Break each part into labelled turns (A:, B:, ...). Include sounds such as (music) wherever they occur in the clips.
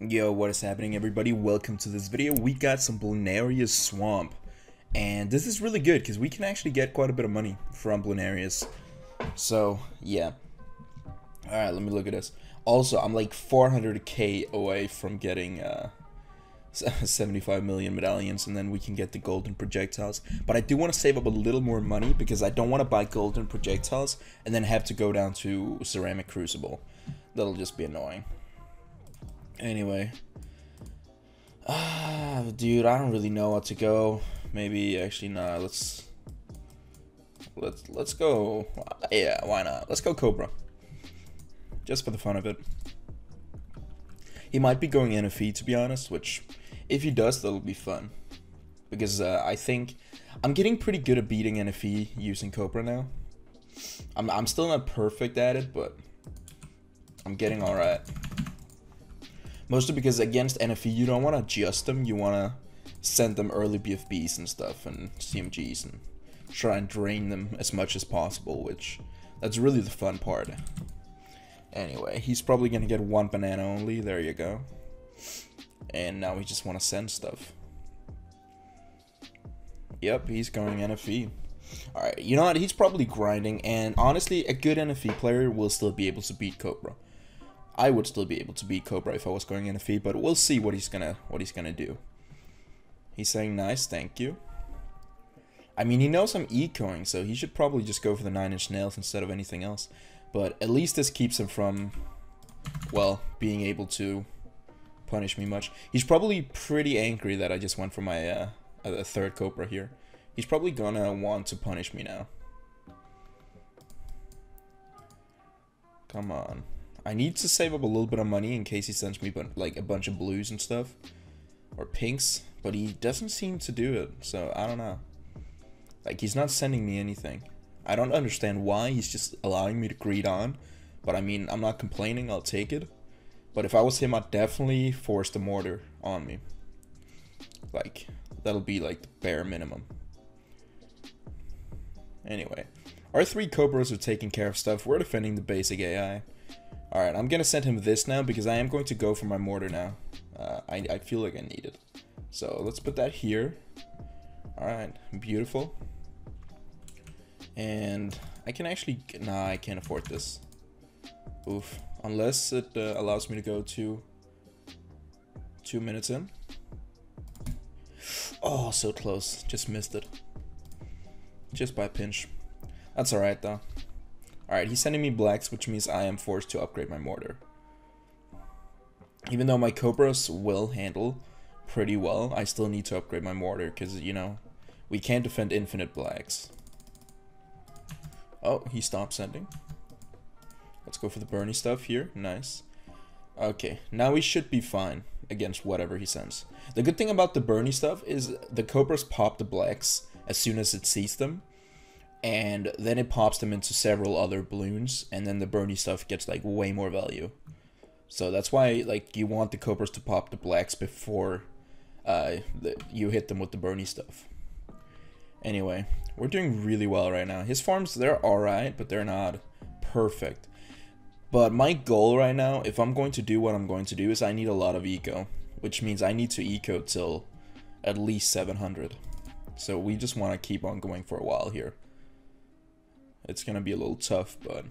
A: Yo, what is happening everybody? Welcome to this video. We got some Bloonarius Swamp. And this is really good because we can actually get quite a bit of money from Bloonarius. So, yeah. Alright, let me look at this. Also, I'm like 400k away from getting uh, (laughs) 75 million medallions and then we can get the golden projectiles. But I do want to save up a little more money because I don't want to buy golden projectiles and then have to go down to ceramic crucible. That'll just be annoying. Anyway. Ah, dude, I don't really know what to go. Maybe actually nah, let's let's let's go. Yeah, why not? Let's go Cobra. Just for the fun of it. He might be going NFE to be honest, which if he does, that'll be fun. Because uh, I think I'm getting pretty good at beating NFE using Cobra now. I'm I'm still not perfect at it, but I'm getting alright. Mostly because against NFE, you don't want to adjust them. You want to send them early BFBs and stuff and CMGs and try and drain them as much as possible, which that's really the fun part. Anyway, he's probably going to get one banana only. There you go. And now we just want to send stuff. Yep, he's going NFE. Alright, you know what? He's probably grinding, and honestly, a good NFE player will still be able to beat Cobra. I would still be able to beat Cobra if I was going NFE, but we'll see what he's gonna what he's gonna do. He's saying nice, thank you. I mean, he knows I'm ecoing, so he should probably just go for the 9-inch nails instead of anything else. But at least this keeps him from, well, being able to punish me much. He's probably pretty angry that I just went for my uh, a third Cobra here. He's probably gonna want to punish me now. Come on. I need to save up a little bit of money in case he sends me like a bunch of blues and stuff. Or pinks. But he doesn't seem to do it. So I don't know. Like he's not sending me anything. I don't understand why. He's just allowing me to greed on. But I mean, I'm not complaining. I'll take it. But if I was him, I'd definitely force the mortar on me. Like, that'll be like the bare minimum. Anyway, our three Cobras are taking care of stuff. We're defending the basic AI. Alright, I'm gonna send him this now because I am going to go for my mortar now. Uh, I, I feel like I need it. So let's put that here. Alright, beautiful. And I can actually, nah, I can't afford this. Oof, unless it uh, allows me to go to two minutes in. Oh, so close, just missed it. Just by a pinch. That's alright though. Alright, he's sending me blacks, which means I am forced to upgrade my mortar. Even though my Cobras will handle pretty well, I still need to upgrade my mortar, because, you know, we can't defend infinite blacks. Oh, he stopped sending. Let's go for the Burny stuff here. Nice. Okay, now we should be fine against whatever he sends. The good thing about the Burny stuff is the Cobras pop the blacks as soon as it sees them and then it pops them into several other balloons, and then the Burny stuff gets like way more value. So that's why like you want the Cobras to pop the blacks before uh, the, you hit them with the Burny stuff. Anyway, we're doing really well right now. His farms, they're alright, but they're not perfect. But my goal right now, if I'm going to do what I'm going to do, is I need a lot of eco. Which means I need to eco till at least 700. So we just want to keep on going for a while here. It's going to be a little tough, but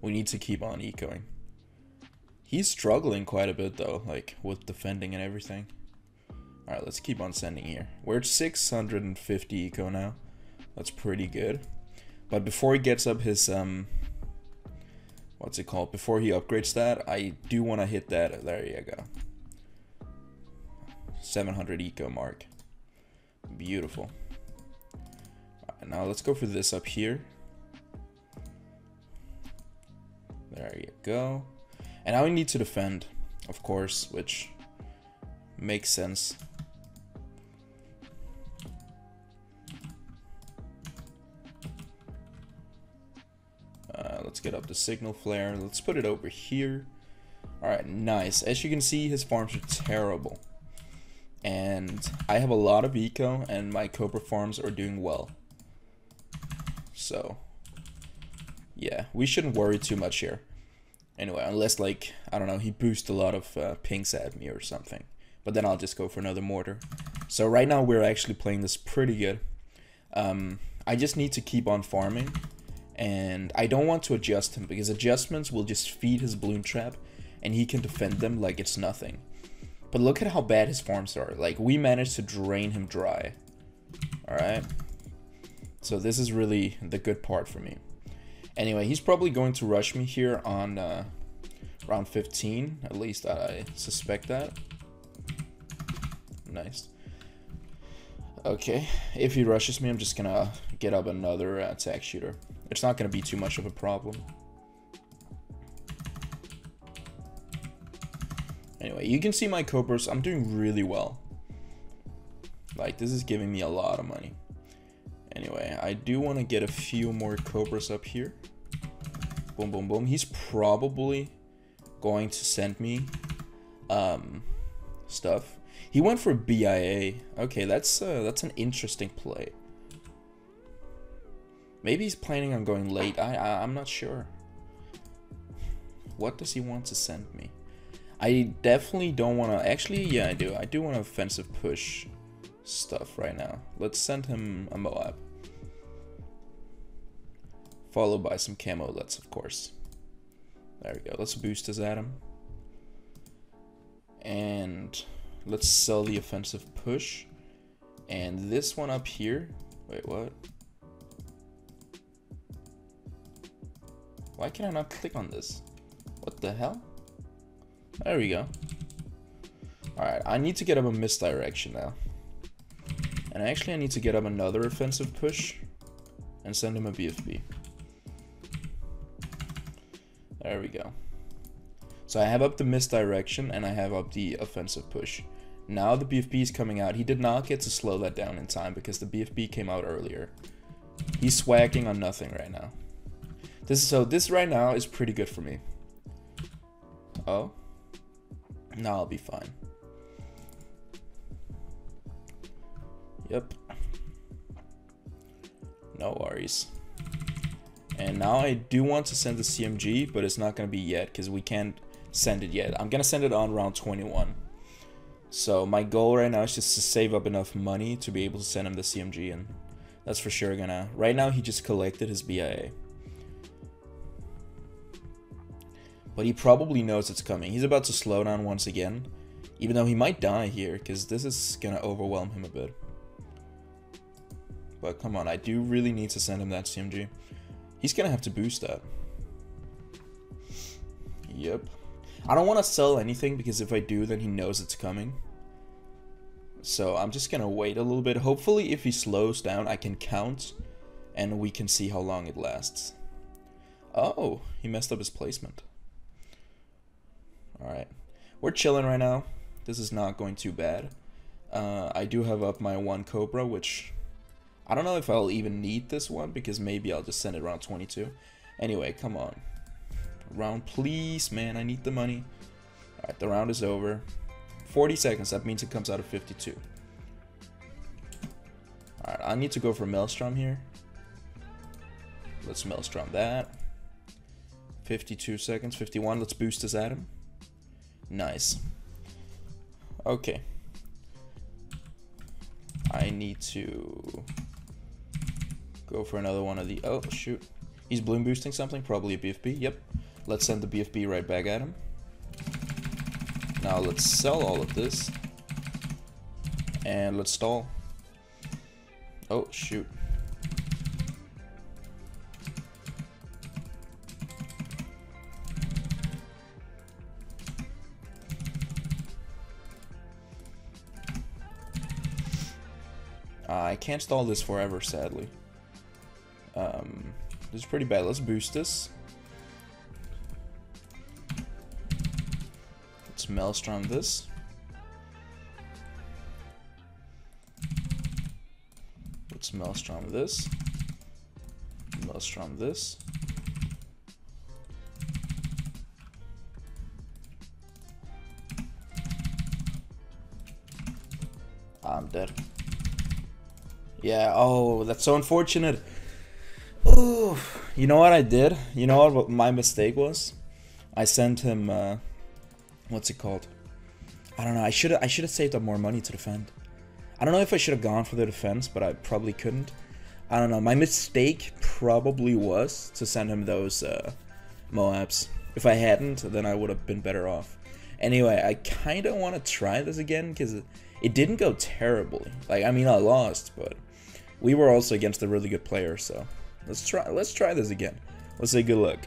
A: we need to keep on ecoing. He's struggling quite a bit though, like with defending and everything. Alright, let's keep on sending here. We're at 650 eco now. That's pretty good. But before he gets up his, um, what's it called? Before he upgrades that, I do want to hit that. There you go. 700 eco mark. Beautiful. Right, now let's go for this up here. There you go. And now we need to defend, of course, which makes sense. Uh, let's get up the signal flare. Let's put it over here. Alright, nice. As you can see, his farms are terrible. And I have a lot of eco, and my Cobra farms are doing well. So, yeah, we shouldn't worry too much here. Anyway, unless like I don't know, he boosts a lot of uh, pings at me or something. But then I'll just go for another mortar. So right now we're actually playing this pretty good. Um, I just need to keep on farming. And I don't want to adjust him because adjustments will just feed his Bloon Trap and he can defend them like it's nothing. But look at how bad his farms are. Like, we managed to drain him dry. Alright? So this is really the good part for me. Anyway, he's probably going to rush me here on uh, round 15. At least I suspect that. Nice. Okay, if he rushes me, I'm just gonna get up another attack shooter. It's not gonna be too much of a problem. Anyway, you can see my Cobras. I'm doing really well. Like, this is giving me a lot of money. Anyway, I do want to get a few more Cobras up here. Boom, boom, boom. He's probably going to send me um, stuff. He went for BIA. Okay, that's uh, that's an interesting play. Maybe he's planning on going late. I, I I'm not sure. What does he want to send me? I definitely don't want to... Actually, yeah, I do. I do want offensive push stuff right now. Let's send him a Moab. Followed by some camo let's of course. There we go. Let's boost his Adam. And let's sell the offensive push. And this one up here... Wait, what? Why can I not click on this? What the hell? There we go. Alright, I need to get up a misdirection now. And actually I need to get up another offensive push and send him a BFB. There we go. So I have up the misdirection and I have up the offensive push. Now the BFB is coming out. He did not get to slow that down in time because the BFB came out earlier. He's swagging on nothing right now. This so this right now is pretty good for me. Oh. Now I'll be fine. Yep. No worries. And now I do want to send the CMG, but it's not going to be yet because we can't send it yet. I'm going to send it on round 21. So my goal right now is just to save up enough money to be able to send him the CMG and that's for sure gonna... Right now he just collected his BIA. But he probably knows it's coming. He's about to slow down once again. Even though he might die here, because this is going to overwhelm him a bit. But come on, I do really need to send him that CMG. He's going to have to boost that. Yep. I don't want to sell anything, because if I do, then he knows it's coming. So I'm just going to wait a little bit. Hopefully, if he slows down, I can count, and we can see how long it lasts. Oh, he messed up his placement. Alright. We're chilling right now. This is not going too bad. Uh, I do have up my one Cobra, which I don't know if I'll even need this one because maybe I'll just send it around 22. Anyway, come on. Round, please, man. I need the money. Alright, the round is over. 40 seconds. That means it comes out of 52. Alright, I need to go for Maelstrom here. Let's Maelstrom that. 52 seconds. 51. Let's boost this Adam. Nice. Okay. I need to go for another one of the... Oh, shoot. He's bloon boosting something, probably a BFB. Yep. Let's send the BFB right back at him. Now let's sell all of this. And let's stall. Oh, shoot. I can't stall this forever, sadly. Um, this is pretty bad. Let's boost this. Let's Maelstrom this. Let's Maelstrom this. Maelstrom this. I'm dead. Yeah, oh, that's so unfortunate. You know what I did? You know what my mistake was? I sent him, uh, what's it called? I don't know. I should I should have saved up more money to defend. I don't know if I should have gone for the defense, but I probably couldn't. I don't know. My mistake probably was to send him those uh, Moabs. If I hadn't, then I would have been better off. Anyway, I kind of want to try this again because it didn't go terribly. Like, I mean, I lost, but we were also against a really good player, so let's try. Let's try this again. Let's say good luck.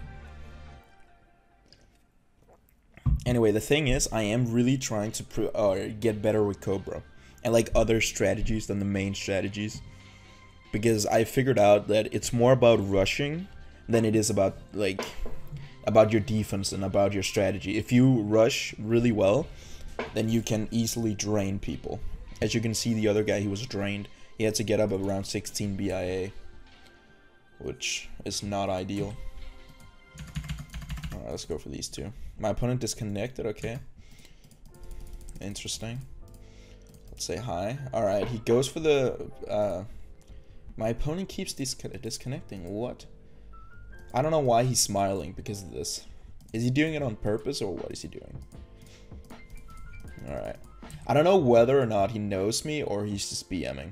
A: Anyway, the thing is, I am really trying to uh, get better with Cobra and like other strategies than the main strategies because I figured out that it's more about rushing than it is about like about your defense and about your strategy. If you rush really well, then you can easily drain people. As you can see, the other guy he was drained. He had to get up around 16 BIA, which is not ideal. Alright, let's go for these two. My opponent disconnected, okay. Interesting. Let's say hi. Alright, he goes for the... Uh, my opponent keeps discon disconnecting. What? I don't know why he's smiling because of this. Is he doing it on purpose or what is he doing? Alright. I don't know whether or not he knows me or he's just BMing.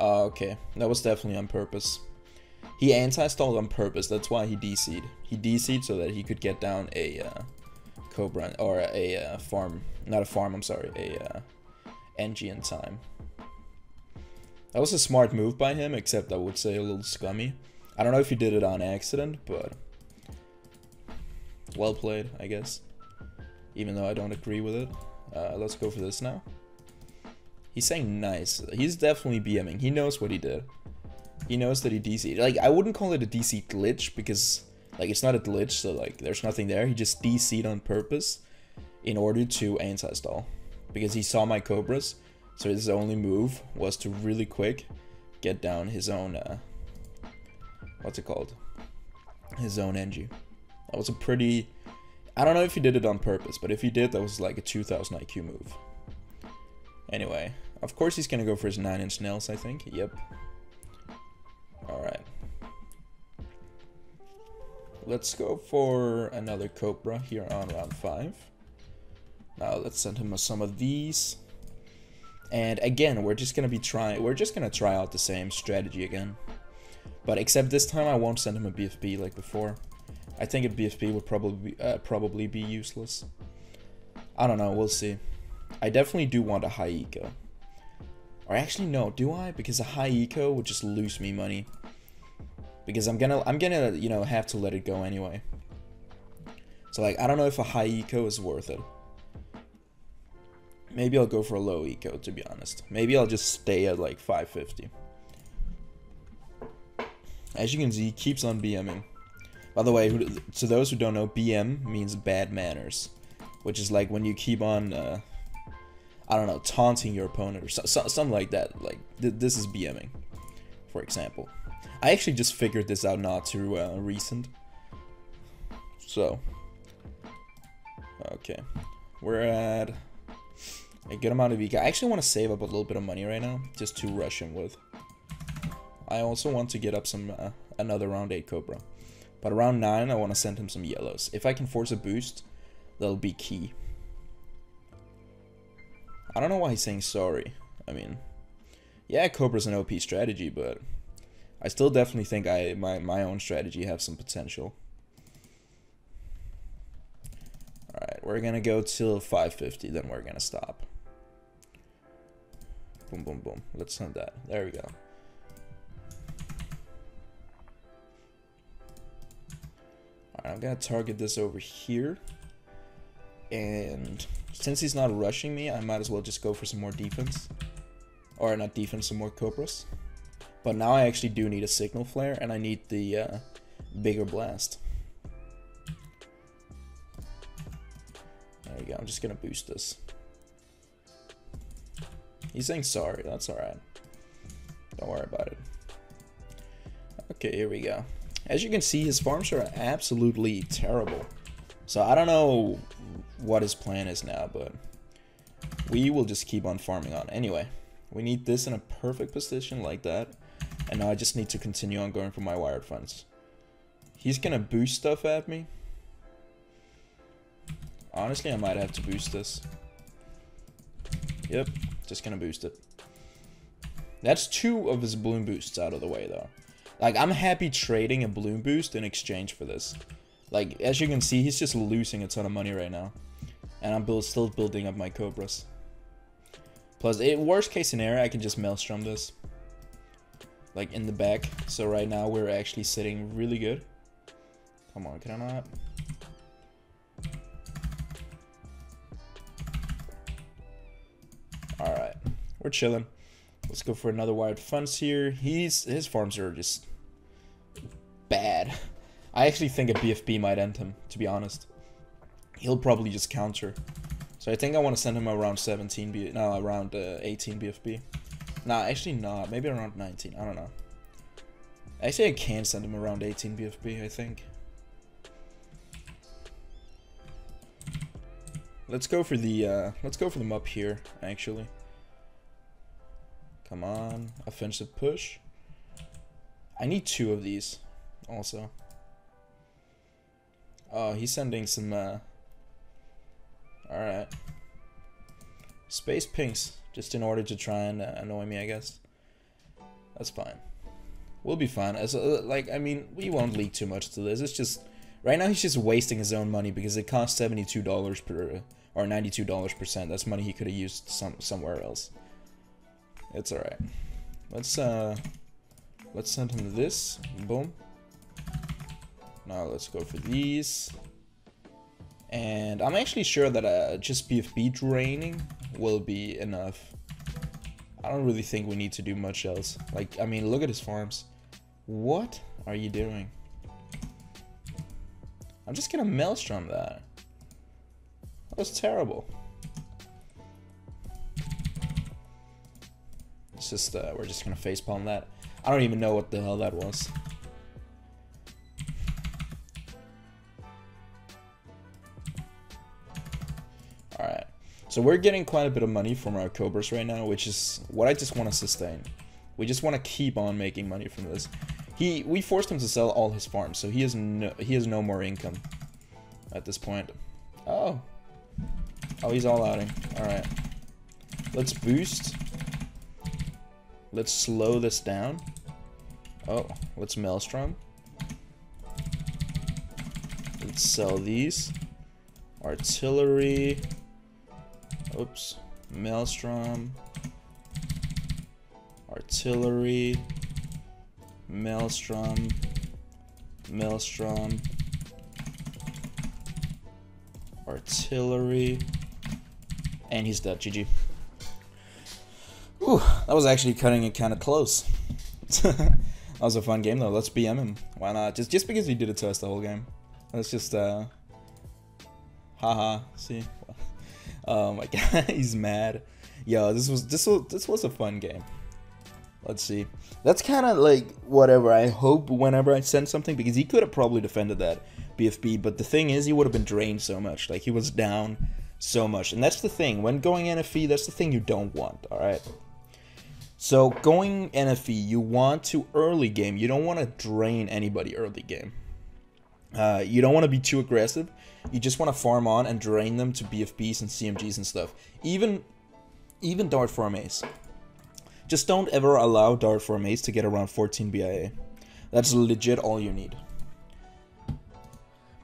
A: Uh, okay, that was definitely on purpose. He anti-stalled on purpose, that's why he DC'd. He DC'd so that he could get down a uh, Cobra, or a uh, farm, not a farm, I'm sorry, a uh, NG in time. That was a smart move by him, except I would say a little scummy. I don't know if he did it on accident, but well played, I guess. Even though I don't agree with it. Uh, let's go for this now. He's saying nice. He's definitely BMing. He knows what he did. He knows that he DC'd. Like, I wouldn't call it a DC glitch because, like, it's not a glitch, so, like, there's nothing there. He just DC'd on purpose in order to anti-stall. Because he saw my Cobras, so his only move was to really quick get down his own, uh, what's it called? His own NG. That was a pretty, I don't know if he did it on purpose, but if he did, that was like a 2000 IQ move. Anyway, of course he's gonna go for his 9 inch nails, I think. Yep. Alright. Let's go for another Cobra here on round 5. Now let's send him some of these. And again, we're just gonna be trying, we're just gonna try out the same strategy again. But except this time I won't send him a BFB like before. I think a BFB would probably uh, probably be useless. I don't know, we'll see. I definitely do want a high eco. Or actually no, do I? Because a high eco would just lose me money. Because I'm gonna I'm gonna, you know, have to let it go anyway. So like I don't know if a high eco is worth it. Maybe I'll go for a low eco to be honest. Maybe I'll just stay at like 550. As you can see, keeps on BMing. By the way, to those who don't know, BM means bad manners. Which is like when you keep on, uh, I don't know, taunting your opponent or so, so, something like that. Like, th this is BMing, for example. I actually just figured this out not too uh, recent. So, okay. We're at a good amount of EK. I actually want to save up a little bit of money right now, just to rush him with. I also want to get up some uh, another round 8 Cobra. But around 9, I want to send him some yellows. If I can force a boost, that'll be key. I don't know why he's saying sorry. I mean, yeah, Cobra's an OP strategy, but I still definitely think I my, my own strategy have some potential. Alright, we're gonna go till 550, then we're gonna stop. Boom, boom, boom. Let's send that. There we go. Alright, I'm gonna target this over here. And since he's not rushing me, I might as well just go for some more defense. Or not defense, some more Cobras. But now I actually do need a Signal Flare, and I need the uh, bigger blast. There we go, I'm just gonna boost this. He's saying sorry, that's alright. Don't worry about it. Okay, here we go. As you can see, his farms are absolutely terrible. So I don't know what his plan is now, but we will just keep on farming on. Anyway, we need this in a perfect position like that. And now I just need to continue on going for my wired funds. He's gonna boost stuff at me. Honestly, I might have to boost this. Yep, just gonna boost it. That's two of his balloon boosts out of the way, though. Like, I'm happy trading a balloon boost in exchange for this. Like, as you can see, he's just losing a ton of money right now. And I'm build, still building up my Cobras. Plus, it, worst case scenario, I can just Maelstrom this. Like, in the back. So right now, we're actually sitting really good. Come on, can I not? Alright, we're chilling. Let's go for another wired funds here. He's His farms are just bad. (laughs) I actually think a BFB might end him, to be honest. He'll probably just counter. So I think I want to send him around 17 B no, around uh, 18 BFB. Nah, actually not. Maybe around 19. I don't know. Actually, I can send him around 18 BFB, I think. Let's go for the, uh, let's go for them up here, actually. Come on. Offensive push. I need two of these, also. Oh, he's sending some, uh... Alright. Space pinks, just in order to try and uh, annoy me, I guess. That's fine. We'll be fine. As uh, Like, I mean, we won't leak too much to this. It's just... Right now, he's just wasting his own money because it costs $72 per... Or $92 percent. That's money he could have used some somewhere else. It's alright. Let's, uh... Let's send him this. Boom. Now let's go for these. And I'm actually sure that uh, just BFB draining will be enough. I don't really think we need to do much else. Like, I mean, look at his farms. What are you doing? I'm just gonna Maelstrom that. That was terrible. It's just, uh, we're just gonna facepalm that. I don't even know what the hell that was. So we're getting quite a bit of money from our Cobras right now, which is what I just want to sustain. We just want to keep on making money from this. He, we forced him to sell all his farms, so he has no, he has no more income at this point. Oh, oh, he's all outing. All right, let's boost. Let's slow this down. Oh, let's Maelstrom. Let's sell these. Artillery. Oops. Maelstrom. Artillery. Maelstrom. Maelstrom. Artillery. And he's dead. GG. Ooh, that was actually cutting it kind of close. (laughs) that was a fun game though. Let's BM him. Why not? Just just because he did it us the whole game. Let's just uh haha. See. Oh my (laughs) god, he's mad. Yo, this was this was this was a fun game. Let's see. That's kind of like whatever. I hope whenever I send something because he could have probably defended that BFB, but the thing is, he would have been drained so much. Like he was down so much, and that's the thing. When going NFE, that's the thing you don't want. All right. So going NFE, you want to early game. You don't want to drain anybody early game. Uh, you don't want to be too aggressive. You just want to farm on and drain them to BFBs and CMGs and stuff. Even even Dart Farm Ace. Just don't ever allow Dart Farm Ace to get around 14 BIA. That's legit all you need.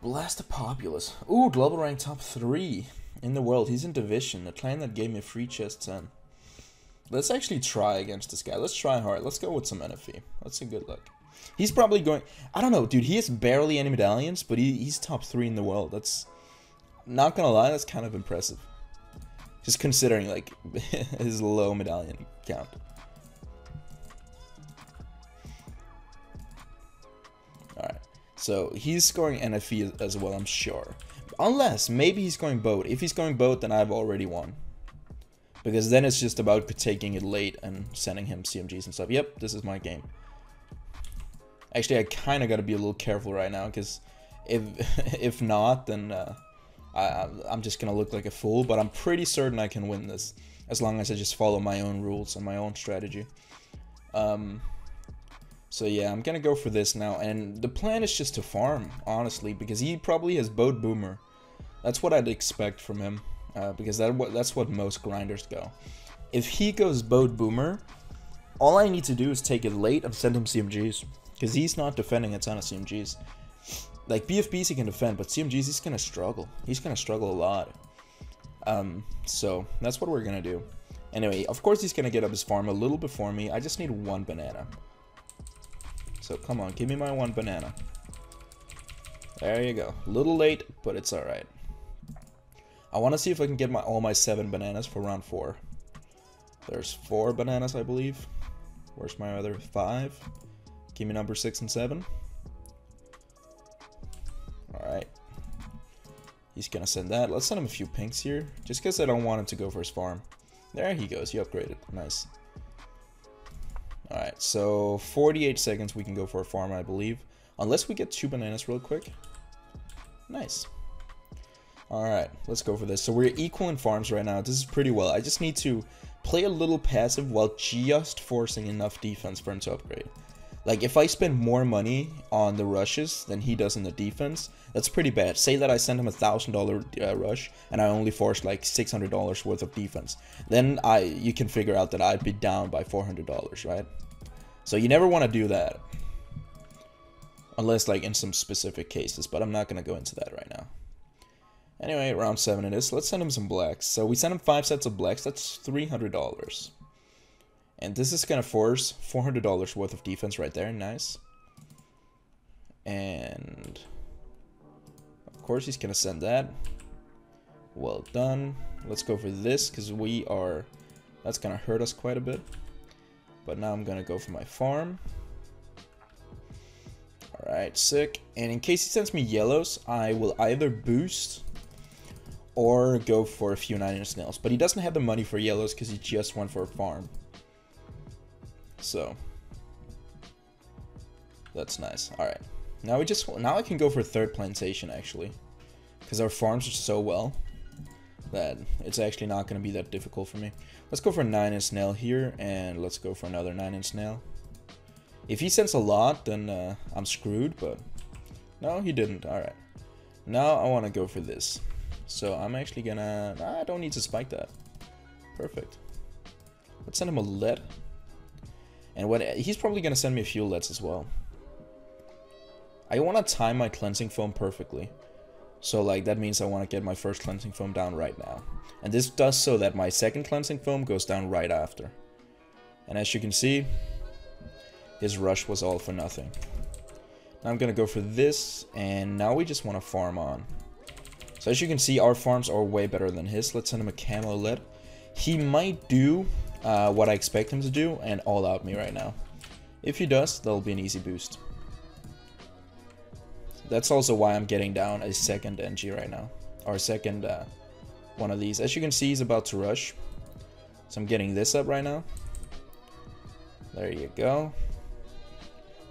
A: Blast the Populace. Ooh, global rank top 3 in the world. He's in Division, a clan that gave me a free chest 10. Let's actually try against this guy. Let's try hard. Let's go with some NFE. Let's good luck. He's probably going. I don't know, dude. He has barely any medallions, but he, he's top three in the world. That's not gonna lie. That's kind of impressive. Just considering like (laughs) his low medallion count. Alright. So he's scoring NFE as well, I'm sure. Unless, maybe he's going boat. If he's going boat, then I've already won. Because then it's just about taking it late and sending him CMGs and stuff. Yep, this is my game. Actually, I kind of got to be a little careful right now because if (laughs) if not, then uh, I, I'm just going to look like a fool. But I'm pretty certain I can win this as long as I just follow my own rules and my own strategy. Um, So yeah, I'm gonna go for this now, and the plan is just to farm, honestly, because he probably has Boat Boomer. That's what I'd expect from him, uh, because that that's what most grinders go. If he goes Boat Boomer, all I need to do is take it late and send him CMGs, because he's not defending a ton of CMGs. Like BFBs he can defend, but CMGs he's gonna struggle. He's gonna struggle a lot. Um, so that's what we're gonna do. Anyway, of course he's gonna get up his farm a little before me. I just need one banana. So come on, give me my one banana. There you go. A little late, but it's alright. I want to see if I can get my all my seven bananas for round four. There's four bananas, I believe. Where's my other five? Give me number six and seven. Alright. He's gonna send that. Let's send him a few pinks here. Just because I don't want him to go for his farm. There he goes. He upgraded. Nice. Alright, so 48 seconds we can go for a farm, I believe. Unless we get two bananas real quick. Nice. Alright, let's go for this. So we're equal in farms right now. This is pretty well. I just need to play a little passive while just forcing enough defense for him to upgrade. Like, if I spend more money on the rushes than he does in the defense, that's pretty bad. Say that I send him a $1,000 uh, rush, and I only forced like $600 worth of defense. Then I, you can figure out that I'd be down by $400, right? So you never want to do that. Unless like in some specific cases, but I'm not going to go into that right now. Anyway, round 7 it is. Let's send him some blacks. So we send him 5 sets of blacks, that's $300. And this is going to force $400 worth of defense right there. Nice. And... Of course he's going to send that. Well done. Let's go for this because we are... That's going to hurt us quite a bit. But now I'm going to go for my farm. Alright, sick. And in case he sends me yellows, I will either boost or go for a few nine inch nails. But he doesn't have the money for yellows because he just went for a farm. So that's nice. All right, now we just now I can go for third plantation actually, because our farms are so well that it's actually not going to be that difficult for me. Let's go for 9 inch nail here, and let's go for another 9 inch nail. If he sends a lot, then uh, I'm screwed, but no, he didn't. Alright. Now I want to go for this. So I'm actually gonna... I don't need to spike that. Perfect. Let's send him a lead. And what he's probably going to send me a few LEDs as well. I want to time my cleansing foam perfectly. So like that means I want to get my first cleansing foam down right now. And this does so that my second cleansing foam goes down right after. And as you can see, his rush was all for nothing. Now I'm going to go for this, and now we just want to farm on. So as you can see, our farms are way better than his. Let's send him a camo lead. He might do uh, what I expect him to do and all out me right now. If he does, that'll be an easy boost. That's also why I'm getting down a second NG right now. Or second uh, one of these. As you can see, he's about to rush. So I'm getting this up right now. There you go.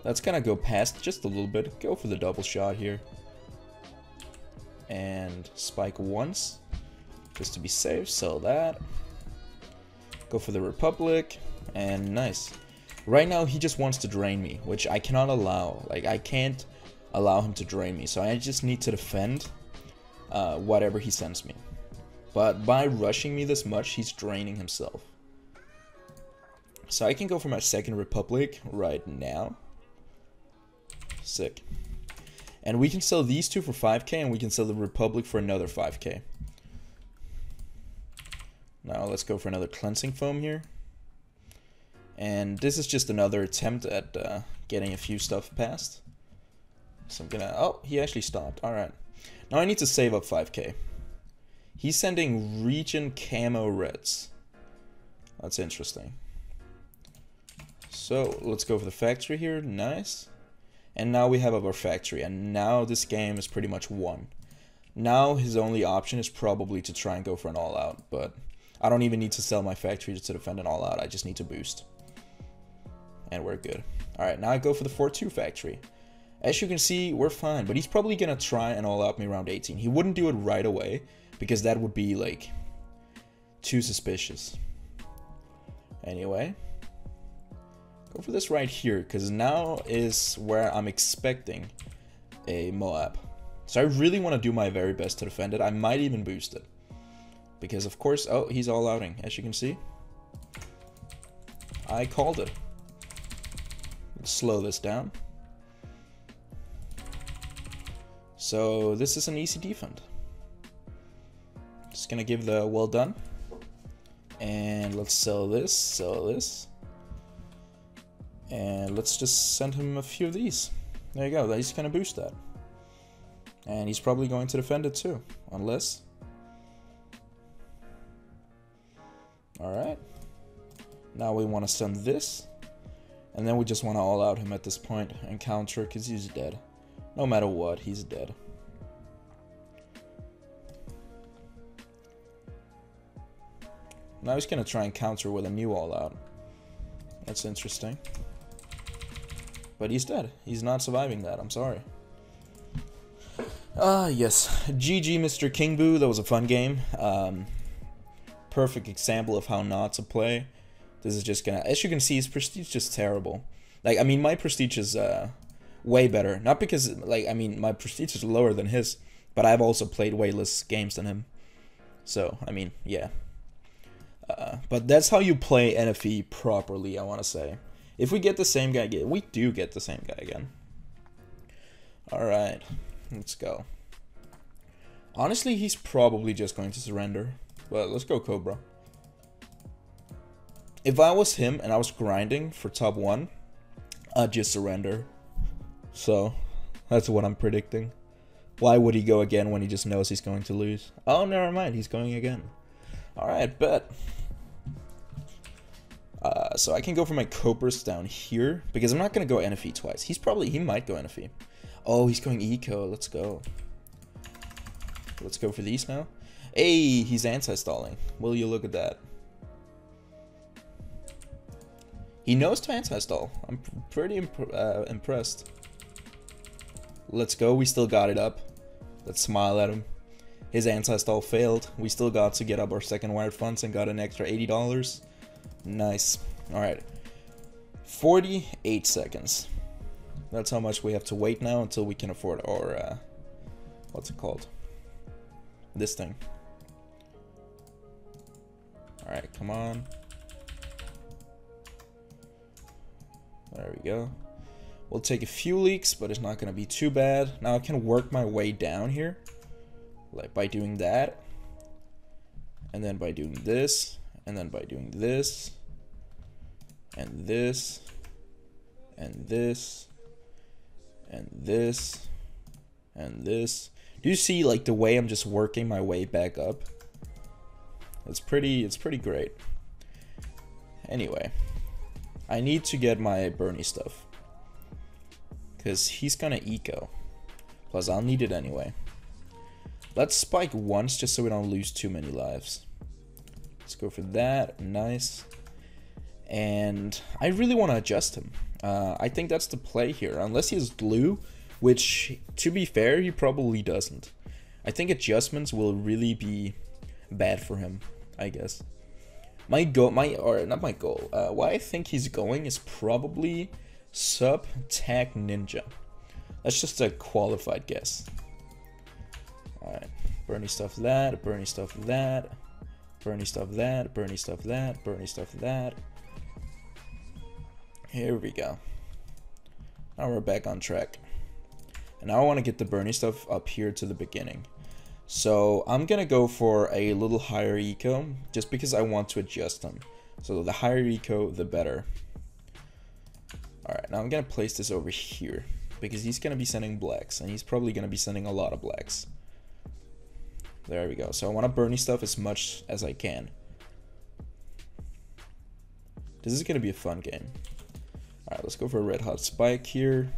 A: That's gonna go past just a little bit. Go for the double shot here. And spike once. Just to be safe, sell that. Go for the Republic, and nice. Right now, he just wants to drain me, which I cannot allow. Like, I can't allow him to drain me, so I just need to defend uh, whatever he sends me. But by rushing me this much, he's draining himself. So I can go for my second Republic right now. Sick. And we can sell these two for 5k, and we can sell the Republic for another 5k. Now let's go for another cleansing foam here. And this is just another attempt at uh, getting a few stuff past. So I'm gonna, oh, he actually stopped, alright. Now I need to save up 5k. He's sending regen camo reds. That's interesting. So let's go for the factory here, nice. And now we have our factory, and now this game is pretty much won. Now his only option is probably to try and go for an all-out, but I don't even need to sell my factory to defend an all-out. I just need to boost. And we're good. Alright, now I go for the 4-2 factory. As you can see, we're fine, but he's probably going to try and all-out me around 18. He wouldn't do it right away, because that would be, like, too suspicious. Anyway. Go for this right here, because now is where I'm expecting a Moab. So I really want to do my very best to defend it. I might even boost it. Because of course, oh, he's all outing, as you can see. I called it. Let's slow this down. So this is an easy defend. Just gonna give the well done. And let's sell this, sell this. And let's just send him a few of these. There you go, he's gonna boost that. And he's probably going to defend it too, unless... Alright. Now we want to send this. And then we just want to all out him at this point and counter because he's dead. No matter what, he's dead. Now he's going to try and counter with a new all out. That's interesting. But he's dead. He's not surviving that. I'm sorry. Ah, yes. GG, Mr. King Boo. That was a fun game. Um, perfect example of how not to play. This is just gonna, as you can see, his prestige is just terrible. Like, I mean, my prestige is uh, way better. Not because, like, I mean, my prestige is lower than his, but I've also played way less games than him. So, I mean, yeah. Uh, but that's how you play NFE properly, I want to say. If we get the same guy again, we do get the same guy again. Alright, let's go. Honestly, he's probably just going to surrender. But let's go Cobra. If I was him and I was grinding for top 1, I'd just surrender. So, that's what I'm predicting. Why would he go again when he just knows he's going to lose? Oh, never mind, he's going again. Alright, bet. Uh, so I can go for my Cobras down here, because I'm not going to go NFE twice. He's probably, he might go NFE. Oh, he's going Eco, let's go. Let's go for these now. Hey, he's anti-stalling. Will you look at that? He knows to anti-stall. I'm pretty imp uh, impressed. Let's go. We still got it up. Let's smile at him. His anti-stall failed. We still got to get up our second wired funds and got an extra $80. Nice. Alright. 48 seconds. That's how much we have to wait now until we can afford our, uh, what's it called? This thing. Alright, come on. There we go. We'll take a few leaks, but it's not going to be too bad. Now I can work my way down here. Like by doing that. And then by doing this. And then by doing this. And this. And this. And this. And this. Do you see like the way I'm just working my way back up? It's pretty, it's pretty great. Anyway, I need to get my Burny stuff. Because he's gonna eco. Plus, I'll need it anyway. Let's spike once just so we don't lose too many lives. Let's go for that. Nice. And I really want to adjust him. Uh, I think that's the play here. Unless he has glue, which, to be fair, he probably doesn't. I think adjustments will really be bad for him. I guess. My goal, my or not my goal. Uh, what I think he's going is probably sub tack ninja. That's just a qualified guess. All right, Burny stuff that, Burny stuff that, Burny stuff that, Burny stuff that, Burny stuff that. Here we go. Now we're back on track. And now I want to get the Burny stuff up here to the beginning. So I'm gonna go for a little higher eco just because I want to adjust them. So the higher eco, the better. Alright, now I'm gonna place this over here because he's gonna be sending blacks and he's probably gonna be sending a lot of blacks. There we go. So I want to Burny stuff as much as I can. This is gonna be a fun game. Alright, let's go for a red hot spike here.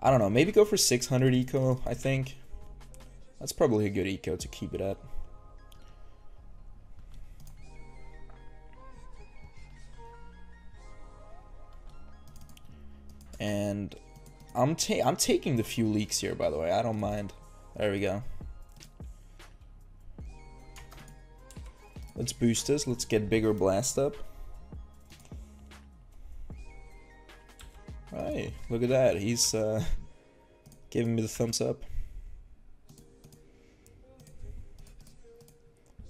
A: I don't know, maybe go for 600 eco, I think. That's probably a good eco to keep it at. And I'm ta I'm taking the few leaks here, by the way. I don't mind. There we go. Let's boost this. Let's get bigger blast up. Look at that. He's uh, (laughs) giving me the thumbs up.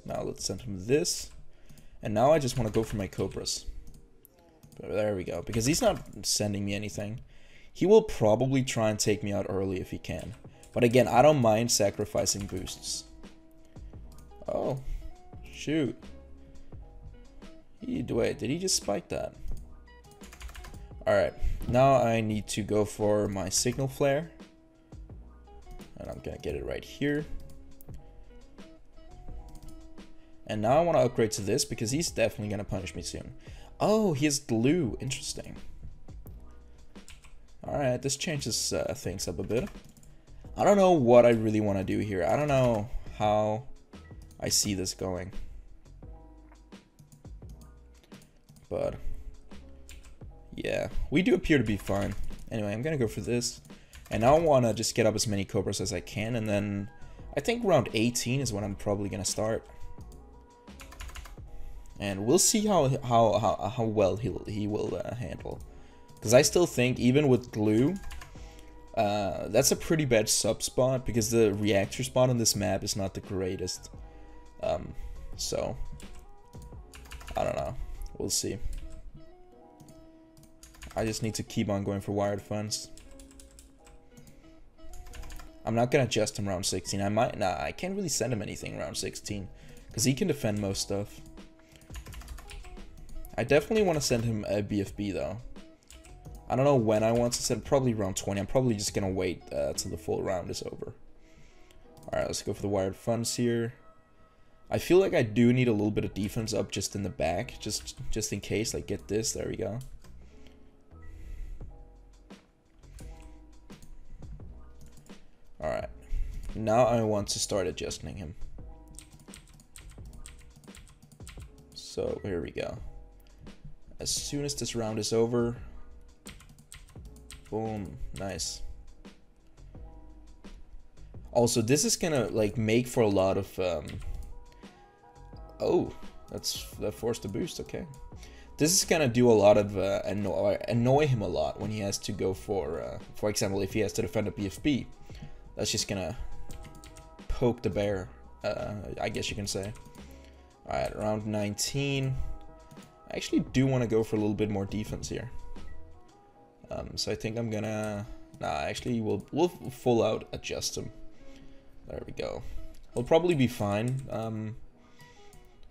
A: Now send him this. And now I just want to go for my Cobras. There we go. Because he's not sending me anything. He will probably try and take me out early if he can. But again, I don't mind sacrificing boosts. Oh, shoot. He, wait, did he just spike that? Alright, now I need to go for my signal flare. And I'm gonna get it right here. And now I want to upgrade to this because he's definitely gonna punish me soon. Oh, he has glue. Interesting. Alright, this changes uh, things up a bit. I don't know what I really want to do here. I don't know how I see this going. But, yeah, we do appear to be fine. Anyway, I'm going to go for this. And I want to just get up as many Cobras as I can. And then I think round 18 is when I'm probably going to start. And we'll see how how, how, how well he'll, he will uh, handle. Because I still think, even with glue, uh, that's a pretty bad sub spot because the reactor spot on this map is not the greatest. Um, so, I don't know. We'll see. I just need to keep on going for wired funds. I'm not to adjust him round 16. I might, nah, I can't really send him anything round 16. Because he can defend most stuff. I definitely want to send him a BFB though. I don't know when I want to send, probably round 20. I'm probably just going to wait uh, till the full round is over. Alright, let's go for the wired funds here. I feel like I do need a little bit of defense up just in the back, just just in case. Like, get this. There we go. Alright. Now I want to start adjusting him. So, here we go. As soon as this round is over, Boom. Nice. Also, this is gonna like make for a lot of. Um... Oh, that's that forced a boost. Okay, this is gonna do a lot of uh, annoy annoy him a lot when he has to go for, uh, for example, if he has to defend a BFB. That's just gonna poke the bear. Uh, I guess you can say. All right, round 19. I actually do want to go for a little bit more defense here. Um, so I think I'm gonna, nah, actually we'll, we'll full out adjust him. There we go. He'll probably be fine. Um,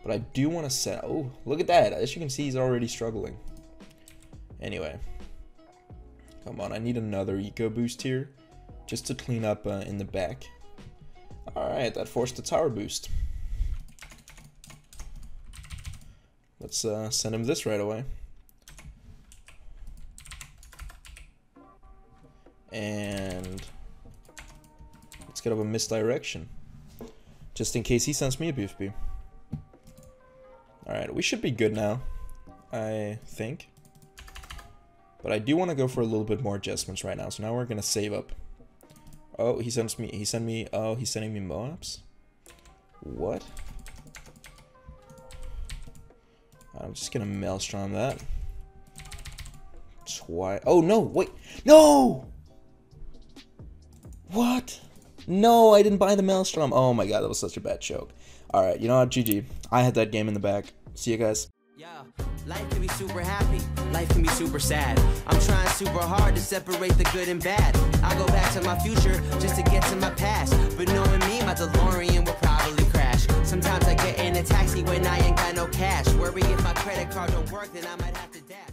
A: but I do want to set, oh, look at that. As you can see, he's already struggling. Anyway. Come on, I need another eco boost here. Just to clean up uh, in the back. Alright, that forced the tower boost. Let's uh, send him this right away. And let's get up a misdirection. Just in case he sends me a BFB. Alright, we should be good now. I think. But I do want to go for a little bit more adjustments right now. So now we're going to save up. Oh, he sends me, he sent me, oh, he's sending me Moabs? What? I'm just to Maelstrom that. Twice. Oh, no, wait. No! What? No, I didn't buy the Maelstrom. Oh my god, that was such a bad joke. Alright, you know what? GG. I had that game in the back. See you guys. Yeah, life can be super happy, life can be super sad. I'm trying super hard to separate the good and bad. I go back to my future just to get to my past. But knowing me, my DeLorean. Sometimes I get in a taxi when I ain't got no cash. Worry if my credit card don't work, then I might have to dash.